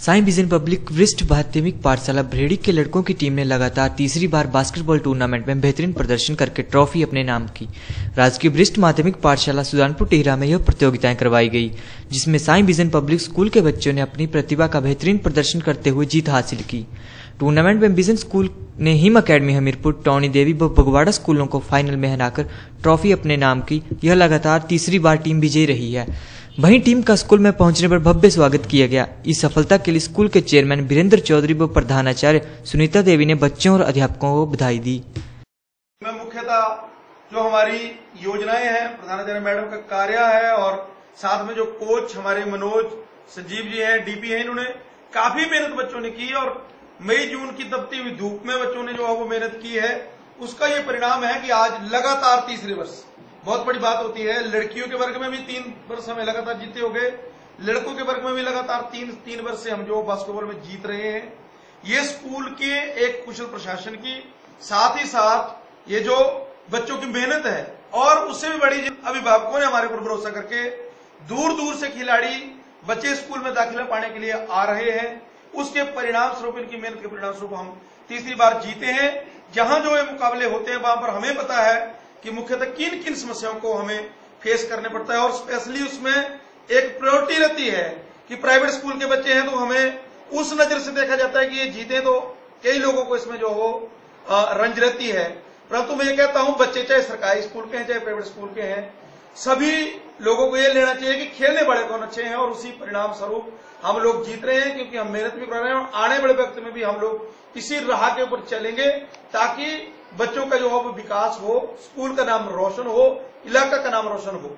Sai vision public वरिष्ठ माध्यमिक पाठशाला भ्रेड़ी के लड़कों की टीम ने लगातार तीसरी बार बास्केटबॉल टूर्नामेंट में बेहतरीन प्रदर्शन करके ट्रॉफी अपने नाम की। राजकीय वरिष्ठ माध्यमिक पाठशाला सुजानपुर टेहरा में यह प्रतियोगिताएँ करवाई गई, जिसमें साई विजन पब्लिक स्कूल के बच्चों ने अपनी प्रतिभा का बेहतरीन प्रदर्शन करते हुए जीत हासिल की। टूर्नामेंट में विजन स्कूल ने हिम अकेडमी हमीरपुर, टौनी देवी व बगवाड़ा स्कूलों को फाइनल में हराकर ट्रॉफी अपने नाम की। यह लगातार तीसरी बार टीम विजयी रही है। वहीं टीम का स्कूल में पहुँचने पर भव्य स्वागत किया गया। इस सफलता के लिए स्कूल के चेयरमैन वीरेंद्र चौधरी व प्रधानाचार्य सुनीता देवी ने बच्चों और अध्यापकों को बधाई दी। मैं मुख्यतः जो हमारी योजनाएँ हैं, प्रधानाचार्य मैडम का कार्य है और साथ में जो कोच हमारे मनोज संजीव जी हैं, डीपी हैं, इन्होंने काफ़ी मेहनत बच्चों ने की और मई जून की तपती हुई धूप में बच्चों ने जो है वो मेहनत की है। उसका ये परिणाम है कि आज लगातार तीसरे वर्ष बहुत बड़ी बात होती है, लड़कियों के वर्ग में भी तीन वर्ष हमें लगातार जीते हो गए, लड़कों के वर्ग में भी लगातार तीन तीन वर्ष से हम जो बास्केटबॉल में जीत रहे हैं, ये स्कूल के एक कुशल प्रशासन की, साथ ही साथ ये जो बच्चों की मेहनत है, और उससे भी बड़ी अभिभावकों ने हमारे ऊपर भरोसा करके दूर दूर से खिलाड़ी बच्चे स्कूल में दाखिला पाने के लिए आ रहे हैं, उसके परिणाम स्वरूप, इनकी मेहनत के परिणाम स्वरूप हम तीसरी बार जीते हैं। जहाँ जो ये मुकाबले होते हैं, वहाँ पर हमें पता है कि मुख्यतः किन किन समस्याओं को हमें फेस करने पड़ता है और स्पेशली उसमें एक प्रायोरिटी रहती है कि प्राइवेट स्कूल के बच्चे हैं तो हमें उस नज़र से देखा जाता है कि ये जीते तो कई लोगों को इसमें जो हो रंज रहती है। परंतु मैं ये कहता हूँ, बच्चे चाहे सरकारी स्कूल के हैं, चाहे प्राइवेट स्कूल के हैं, सभी लोगों को ये लेना चाहिए कि खेलने वाले कौन अच्छे हैं और उसी परिणाम स्वरूप हम लोग जीत रहे हैं क्योंकि हम मेहनत भी कर रहे हैं और आने वाले वक्त में भी हम लोग इसी राह के ऊपर चलेंगे ताकि बच्चों का जो है वो विकास हो, स्कूल का नाम रोशन हो, इलाका का नाम रोशन हो।